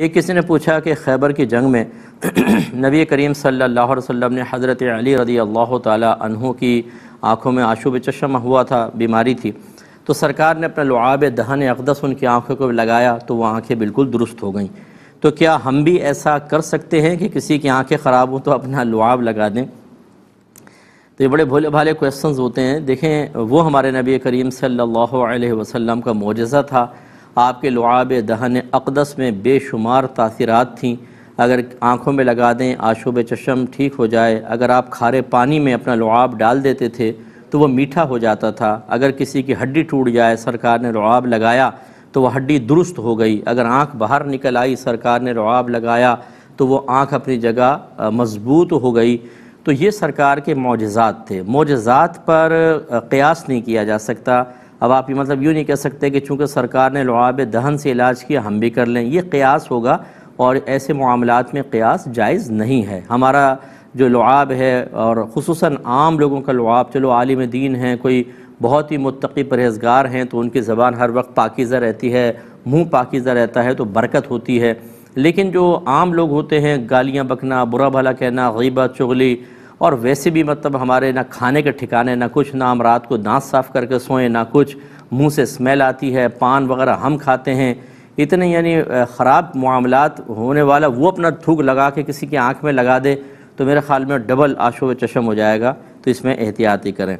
एक किसी ने पूछा कि खैबर की जंग में नबी करीम सल्लल्लाहु अलैहि वसल्लम ने हज़रत अली रदी अल्लाह तहों की आँखों में आशुब चशम हुआ था, बीमारी थी। तो सरकार ने अपना लुआब दहन अकदस उनकी आँखों को लगाया तो वह आँखें बिल्कुल दुरुस्त हो गईं। तो क्या हम भी ऐसा कर सकते हैं कि किसी की आँखें ख़राब हों तो अपना लुआब लगा दें? तो ये बड़े भोले भाले क्वेश्चंस होते हैं। देखें, वो हमारे नबी करीम सल्लल्लाहु अलैहि वसल्लम का मोजा था। आपके लुआब दहन अकदस में बेशुमार तासीरात थीं। अगर आँखों में लगा दें आशुब चशम ठीक हो जाए, अगर आप खारे पानी में अपना लुआब डाल देते थे तो वह मीठा हो जाता था। अगर किसी की हड्डी टूट जाए, सरकार ने लुआब लगाया तो वह हड्डी दुरुस्त हो गई। अगर आँख बाहर निकल आई, सरकार ने लुआब लगाया तो वो आँख अपनी जगह मज़बूत हो गई। तो ये सरकार के मोजात थे। मोजात पर क़यास नहीं किया जा सकता। अब आप ये मतलब यूँ नहीं कह सकते कि चूँकि सरकार ने लुआब दहन से इलाज किया, हम भी कर लें। ये क़यास होगा और ऐसे मामलात में क़यास जायज़ नहीं है। हमारा जो लुआब है और खसूस आम लोगों का लुआब, चलो आलिम दीन हैं, कोई बहुत ही मुतकी परहेजगार हैं तो उनकी ज़बान हर वक्त पाकिज़ा रहती है, मुँह पाकिज़ा रहता है तो बरकत होती है। लेकिन जो आम लोग होते हैं, गालियाँ बकना, बुरा भला कहना, गीबत, चुगली और वैसे भी मतलब हमारे ना खाने के ठिकाने, ना कुछ, ना हम रात को दांत साफ़ करके सोएँ, ना कुछ, मुँह से स्मेल आती है, पान वगैरह हम खाते हैं। इतने यानी ख़राब मामलात होने वाला, वो अपना थूक लगा के किसी की आँख में लगा दे तो मेरे ख्याल में डबल आशो चशम हो जाएगा तो इसमें एहतियाती करें।